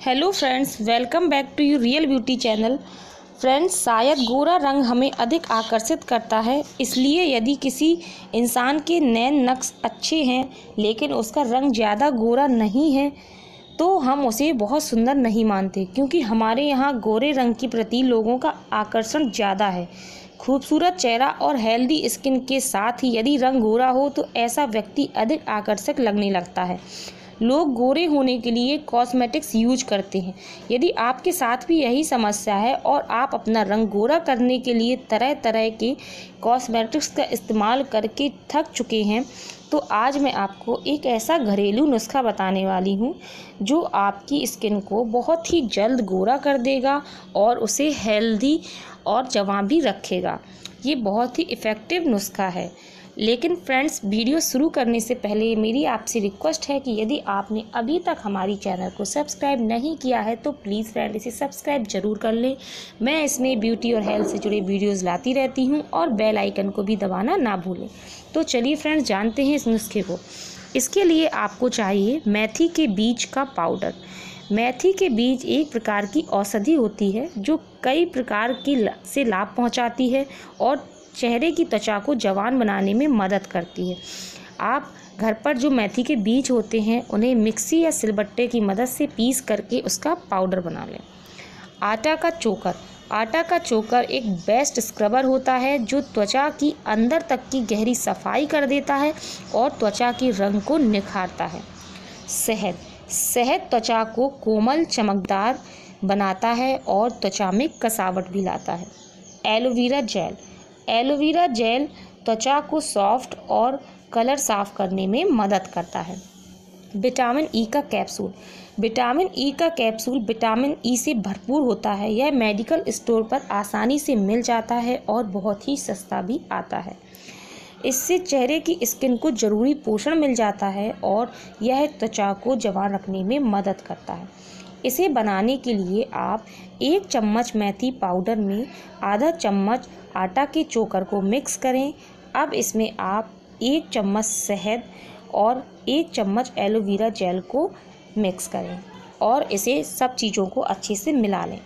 Hello friends welcome back to you real beauty channel friends शायद गोरा रंग हमें अधिक आकर्षित करता है, इसलिए यदि किसी इंसान के नैन नक्श अच्छे हैं, लेकिन उसका रंग ज़्यादा गोरा नहीं है तो हम उसे बहुत सुंदर नहीं मानते, क्योंकि हमारे यहाँ गोरे रंग के प्रति लोगों का आकर्षण ज़्यादा है। खूबसूरत चेहरा और हेल्दी स्किन के साथ ही यदि रंग गोरा हो तो ऐसा व्यक्ति अधिक आकर्षक लगने लगता है। लोग गोरे होने के लिए कॉस्मेटिक्स यूज़ करते हैं। यदि आपके साथ भी यही समस्या है और आप अपना रंग गोरा करने के लिए तरह तरह के कॉस्मेटिक्स का इस्तेमाल करके थक चुके हैं तो आज मैं आपको एक ऐसा घरेलू नुस्खा बताने वाली हूँ, जो आपकी स्किन को बहुत ही जल्द गोरा कर देगा और उसे हेल्दी और जवां भी रखेगा। ये बहुत ही इफ़ेक्टिव नुस्खा है। लेकिन फ्रेंड्स वीडियो शुरू करने से पहले मेरी आपसे रिक्वेस्ट है कि यदि आपने अभी तक हमारी चैनल को सब्सक्राइब नहीं किया है तो प्लीज़ फ्रेंड इसे सब्सक्राइब ज़रूर कर लें। मैं इसमें ब्यूटी और हेल्थ से जुड़े वीडियोज़ लाती रहती हूँ और बेल आइकन को भी दबाना ना भूलें। तो चलिए फ्रेंड्स जानते हैं इस नुस्खे को। इसके लिए आपको चाहिए मेथी के बीज का पाउडर मेथी के बीज एक प्रकार की औषधि होती है, जो कई प्रकार की से लाभ पहुंचाती है और चेहरे की त्वचा को जवान बनाने में मदद करती है। आप घर पर जो मेथी के बीज होते हैं, उन्हें मिक्सी या सिलबट्टे की मदद से पीस करके उसका पाउडर बना लें। आटा का चोकर। आटा का चोकर एक बेस्ट स्क्रबर होता है, जो त्वचा की अंदर तक की गहरी सफ़ाई कर देता है और त्वचा के रंग को निखारता है। शहद। शहद त्वचा को कोमल, चमकदार बनाता है और त्वचा में कसावट भी लाता है। Aloe vera gel. एलोवेरा जेल त्वचा को सॉफ्ट और कलर साफ़ करने में मदद करता है। विटामिन ई का कैप्सूल। विटामिन ई का कैप्सूल विटामिन ई से भरपूर होता है। यह मेडिकल स्टोर पर आसानी से मिल जाता है और बहुत ही सस्ता भी आता है। इससे चेहरे की स्किन को ज़रूरी पोषण मिल जाता है और यह त्वचा को जवान रखने में मदद करता है। इसे बनाने के लिए आप एक चम्मच मेथी पाउडर में आधा चम्मच आटा के चोकर को मिक्स करें। अब इसमें आप एक चम्मच शहद और एक चम्मच एलोवेरा जेल को मिक्स करें और इसे सब चीज़ों को अच्छे से मिला लें।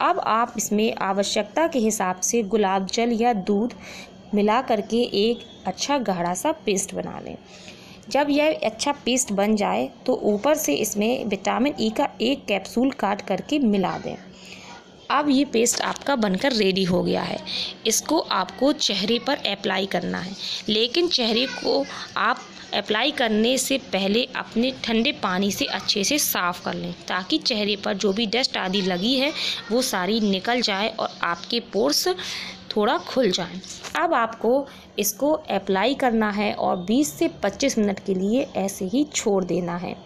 अब आप इसमें आवश्यकता के हिसाब से गुलाब जल या दूध मिला करके एक अच्छा गाढ़ा सा पेस्ट बना लें। जब यह अच्छा पेस्ट बन जाए तो ऊपर से इसमें विटामिन ई का एक कैप्सूल काट करके मिला दें। अब ये पेस्ट आपका बनकर रेडी हो गया है। इसको आपको चेहरे पर अप्लाई करना है। लेकिन चेहरे को आप अप्लाई करने से पहले अपने ठंडे पानी से अच्छे से साफ़ कर लें, ताकि चेहरे पर जो भी डस्ट आदि लगी है, वो सारी निकल जाए और आपके पोर्स थोड़ा खुल जाए। अब आपको इसको अप्लाई करना है और 20 से 25 मिनट के लिए ऐसे ही छोड़ देना है।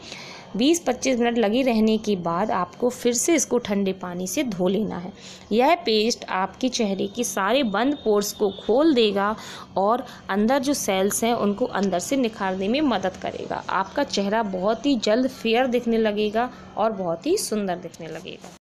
20-25 मिनट लगी रहने के बाद आपको फिर से इसको ठंडे पानी से धो लेना है। यह पेस्ट आपके चेहरे के सारे बंद पोर्स को खोल देगा और अंदर जो सेल्स हैं, उनको अंदर से निखारने में मदद करेगा। आपका चेहरा बहुत ही जल्द फेयर दिखने लगेगा और बहुत ही सुंदर दिखने लगेगा।